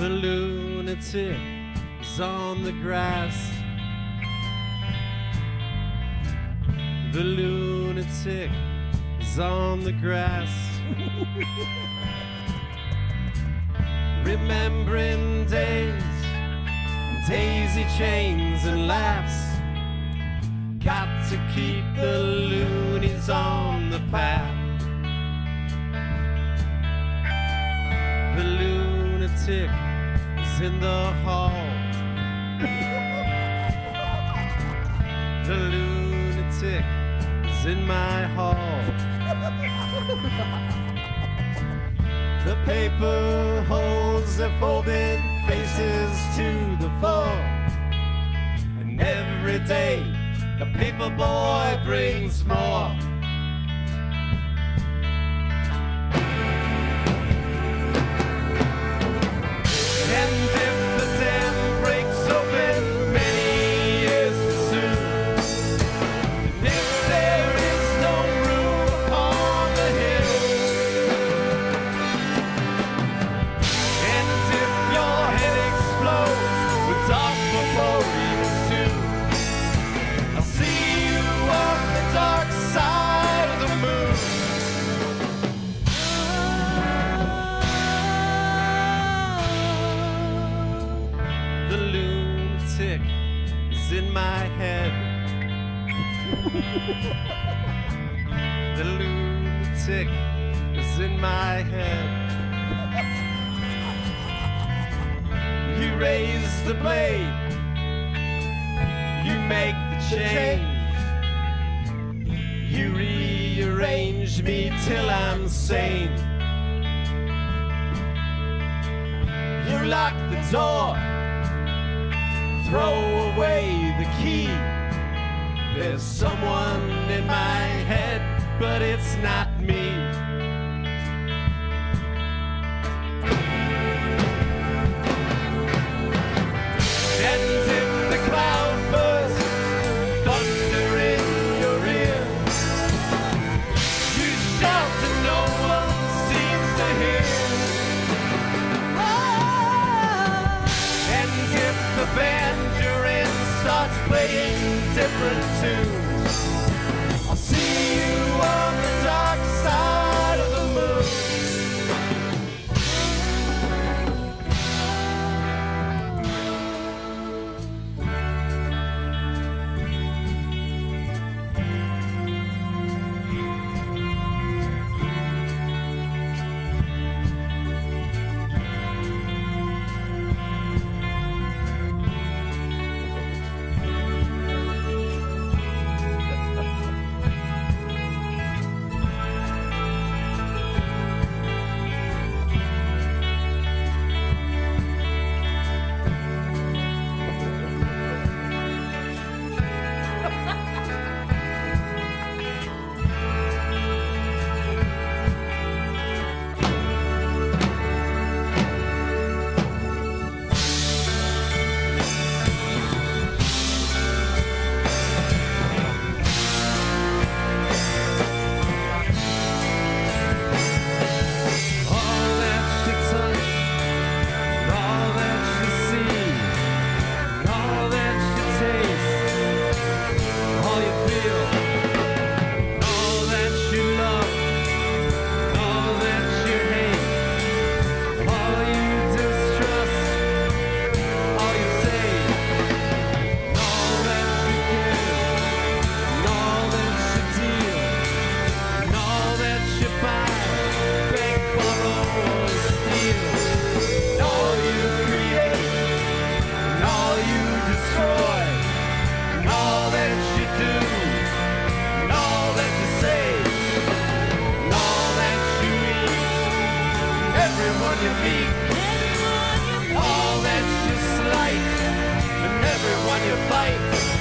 The lunatic is on the grass. The lunatic is on the grass. Remembering days, daisy chains and laughs. Got to keep the loonies on the path. The lunatic in the hall. The lunatic is in my hall. The paper holds their folded faces to the floor. And every day, the paper boy brings more. The lunatic is in my head. the lunatic is in my head. You raise the blade, you make the change. You rearrange me till I'm sane. You lock the door, throw away the key. There's someone in my head, but it's not me. Different tunes, fight.